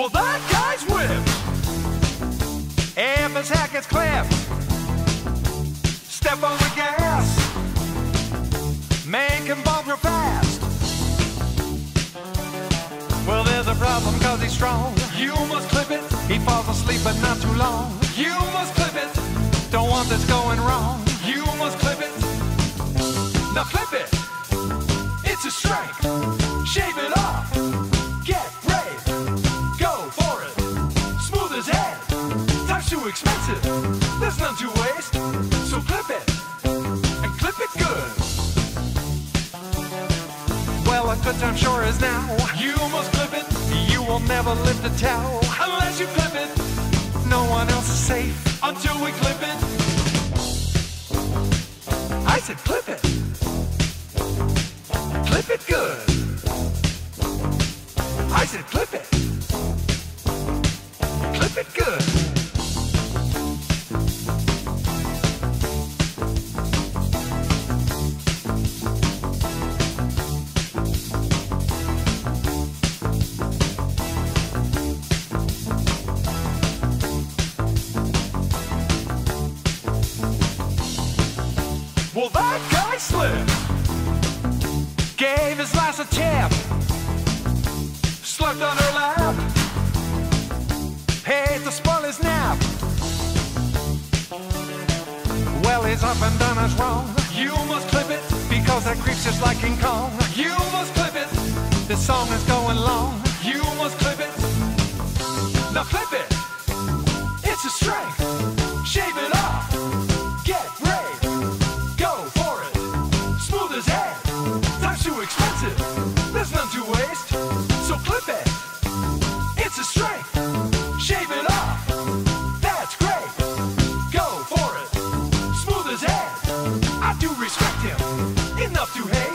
Well, that guy's whipped. If his hack gets clipped, step on the gas. Make him bump real fast. Well, there's a problem cause he's strong. You must clip it. He falls asleep but not too long. You must clip it. Don't want this going wrong. Too expensive. There's none to waste. So clip it. And clip it good. Well, a good time sure is now. You must clip it. You will never lift a towel. Unless you clip it. No one else is safe. Until we clip it. I said clip it. Clip it good. I said clip it. Clip it good. Well, that guy slipped. Gave his last a tip. Slept on her lap. Hate to spoil his nap. Well, he's up and done us wrong. You must clip it. Because that creeps just like King Kong. You must clip it. This song is going long. expensive. There's none to waste, so clip it. It's a strength. Shave it off. That's great. Go for it. Smooth as air. I do respect him. Enough to hate.